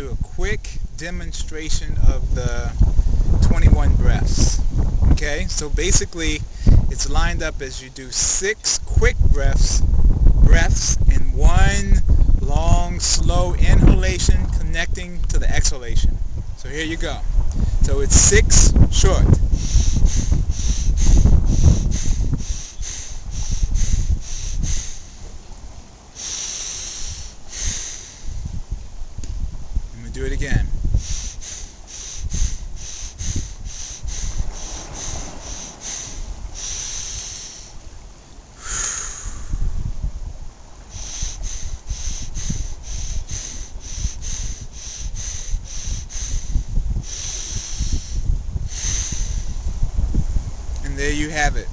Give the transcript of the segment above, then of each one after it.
do a quick demonstration of the 21 breaths. Okay, so basically it's lined up as you do six quick breaths, breaths in one long, slow inhalation connecting to the exhalation. So here you go. So it's six short. There you have it.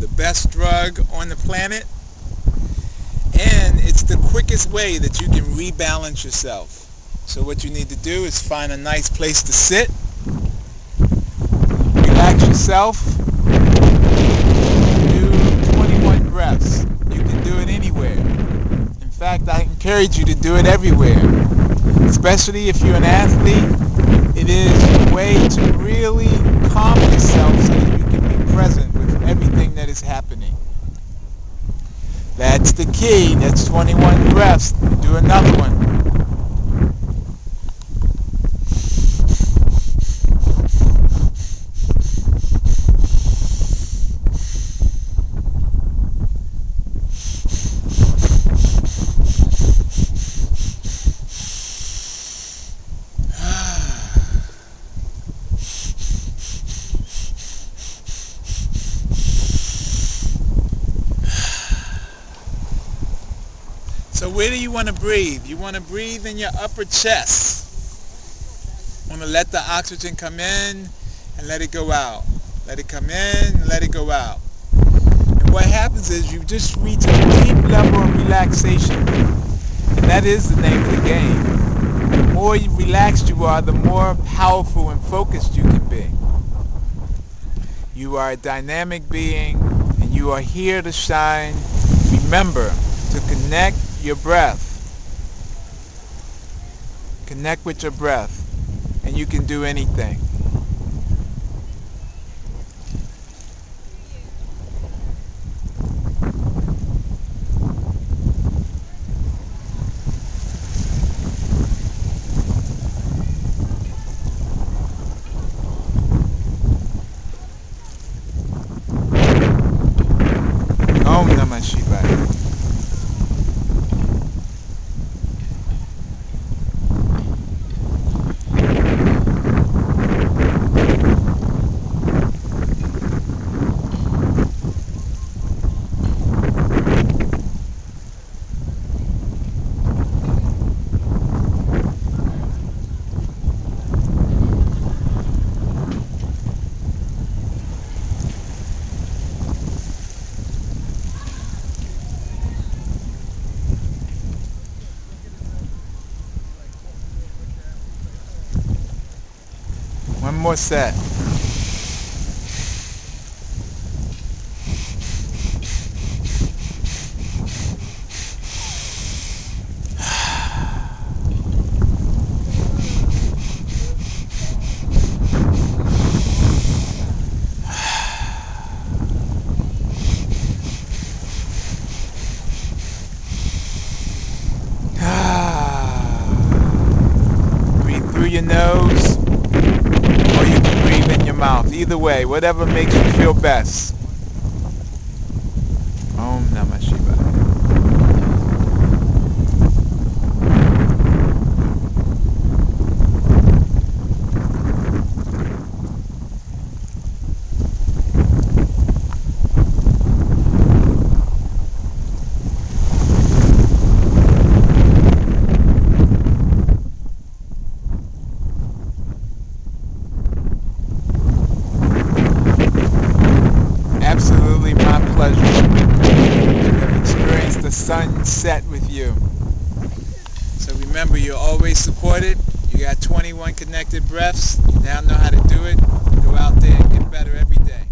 The best drug on the planet. And it's the quickest way that you can rebalance yourself. So what you need to do is find a nice place to sit. Relax yourself. Do 21 breaths. You can do it anywhere. In fact, I encourage you to do it everywhere. Especially if you're an athlete, it is a way to really calm yourself so that you can be present with everything that is happening. That's the key. That's 21 breaths. Do another one. So where do you want to breathe? You want to breathe in your upper chest. Want to let the oxygen come in and let it go out. Let it come in and let it go out. And what happens is you just reach a deep level of relaxation. And that is the name of the game. The more relaxed you are, the more powerful and focused you can be. You are a dynamic being and you are here to shine. Remember to connect your breath. Connect with your breath and you can do anything. More set. Your nose or you can breathe in your mouth. Either way, whatever makes you feel best. absolutely my pleasure to have experienced the sunset with you. So remember, you're always supported. You got 21 connected breaths. You now know how to do it. Go out there and get better every day.